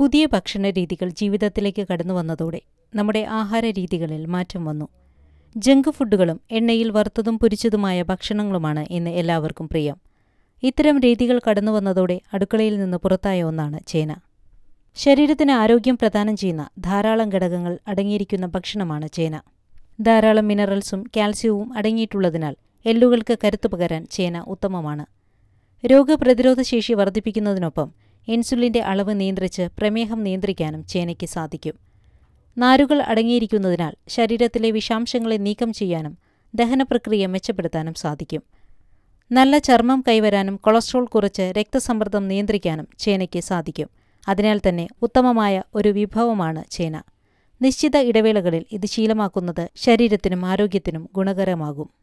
പുതിയ ഭക്ഷണ രീതികൾ ജീവിതത്തിലേക്ക് കടന്നു വന്നതോടെ നമ്മുടെ ആഹാര രീതികളിൽ മാറ്റം വന്നു. ജങ്ക് ഫുഡുകളും എണ്ണയിൽ വറുത്തതും പൊരിച്ചതുമായ ഭക്ഷണങ്ങളുമാണ് ഇന്ന് എല്ലാവർക്കും പ്രിയം. ഇത്തരം രീതികൾ കടന്നു വന്നതോടെ അടുക്കളയിൽ നിന്ന് പുറത്തായ ഒന്നാണ് ചേന. ശരീരത്തിന് ആരോഗ്യം പ്രദാനം ചെയ്യുന്ന ധാരാളം ഘടകങ്ങൾ അടങ്ങിയിരിക്കുന്ന ഭക്ഷണമാണ് ചേന. ധാരാളം മിനറൽസും കാൽസ്യവും അടങ്ങിയിട്ടുള്ളതിനാൽ എല്ലുകൾക്ക് കരുത്തു പകരാൻ ചേന ഉത്തമമാണ്. രോഗപ്രതിരോധ ശേഷി വർദ്ധിപ്പിക്കുന്നതിനൊപ്പം ഇൻസുലിന്റെ അളവ് നിയന്ത്രിച്ച് പ്രമേഹം നിയന്ത്രിക്കാനും ചേനയ്ക്ക് സാധിക്കും. നാരുകൾ അടങ്ങിയിരിക്കുന്നതിനാൽ ശരീരത്തിലെ വിഷാംശങ്ങളെ നീക്കം ചെയ്യാനും ദഹനപ്രക്രിയ മെച്ചപ്പെടുത്താനും സാധിക്കും. നല്ല ചർമ്മം കൈവരാനും കൊളസ്ട്രോൾ കുറച്ച് രക്തസമ്മർദ്ദം നിയന്ത്രിക്കാനും ചേനയ്ക്ക് സാധിക്കും. അതിനാൽ തന്നെ ഉത്തമമായ ഒരു വിഭവമാണ് ചേന. നിശ്ചിത ഇടവേളകളിൽ ഇത് ശീലമാക്കുന്നത് ശരീരത്തിനും ആരോഗ്യത്തിനും ഗുണകരമാകും.